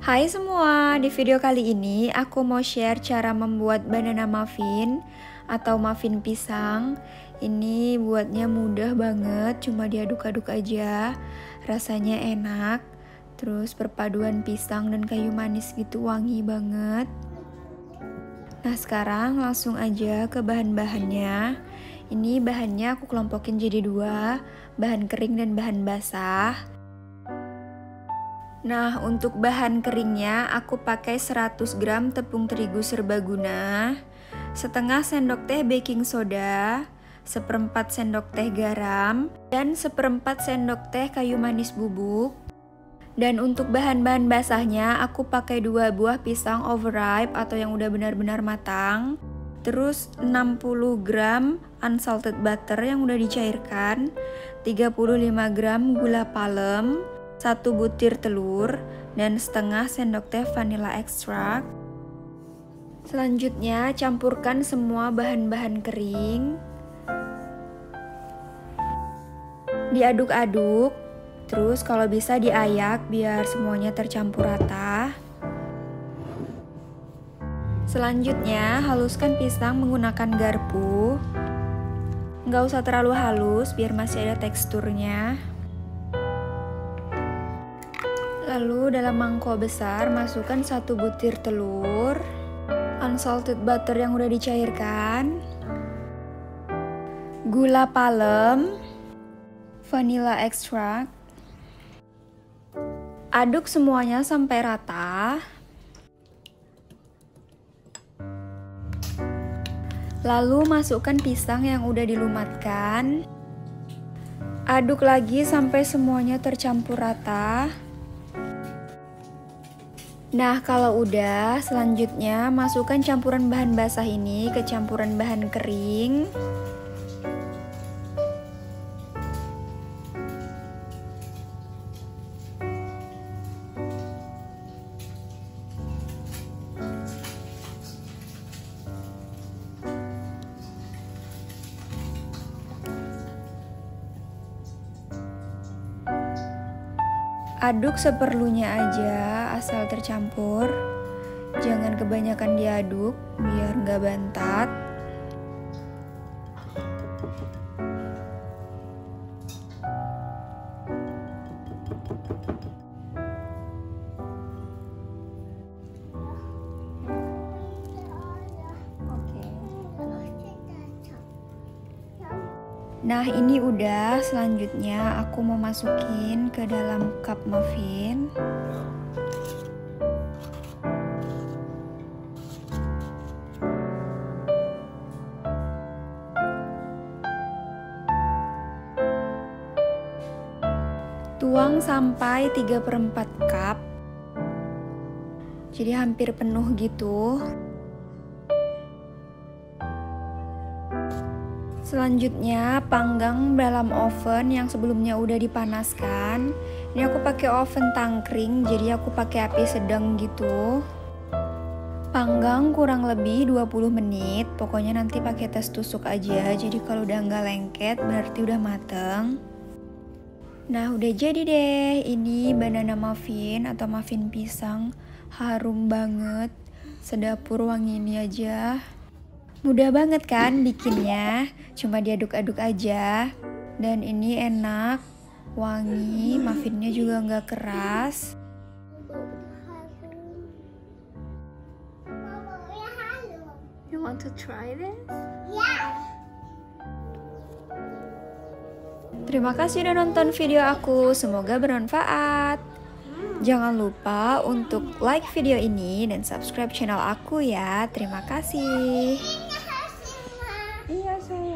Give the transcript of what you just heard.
Hai semua, di video kali ini aku mau share cara membuat banana muffin atau muffin pisang. Ini buatnya mudah banget, cuma diaduk-aduk aja. Rasanya enak, terus perpaduan pisang dan kayu manis gitu wangi banget. Nah sekarang langsung aja ke bahan-bahannya. Ini bahannya aku kelompokin jadi dua, bahan kering dan bahan basah. Nah, untuk bahan keringnya aku pakai 100 gram tepung terigu serbaguna, setengah sendok teh baking soda, seperempat sendok teh garam, dan seperempat sendok teh kayu manis bubuk. Dan untuk bahan-bahan basahnya aku pakai dua buah pisang overripe atau yang udah benar-benar matang, terus 60 gram unsalted butter yang udah dicairkan, 35 gram gula palem, satu butir telur, dan setengah sendok teh vanilla extract. Selanjutnya, campurkan semua bahan-bahan kering. Diaduk-aduk, terus kalau bisa diayak biar semuanya tercampur rata. Selanjutnya, haluskan pisang menggunakan garpu. Nggak usah terlalu halus biar masih ada teksturnya. Lalu dalam mangkok besar masukkan satu butir telur, unsalted butter yang udah dicairkan, gula palem, vanilla extract. Aduk semuanya sampai rata. Lalu masukkan pisang yang udah dilumatkan. Aduk lagi sampai semuanya tercampur rata. Nah, kalau udah, selanjutnya masukkan campuran bahan basah ini ke campuran bahan kering. Aduk seperlunya aja, asal tercampur. Jangan kebanyakan diaduk, biar nggak bantat. Nah ini udah. Selanjutnya aku mau masukin ke dalam cup muffin. Tuang sampai 3 per 4 cup. Jadi hampir penuh gitu Selanjutnya panggang dalam oven yang sebelumnya udah dipanaskan. Ini aku pakai oven tangkring, jadi aku pakai api sedang gitu. Panggang kurang lebih 20 menit, pokoknya nanti pakai tes tusuk aja. Jadi kalau udah nggak lengket berarti udah mateng. Nah udah jadi deh, ini banana muffin atau muffin pisang. Harum banget, sedapur wangi ini aja. Mudah banget kan bikinnya, cuma diaduk-aduk aja. Dan ini enak, wangi, muffinnya juga nggak keras. You want to try this? Terima kasih udah nonton video aku, semoga bermanfaat. Jangan lupa untuk like video ini dan subscribe channel aku ya. Terima kasih. いらっしい。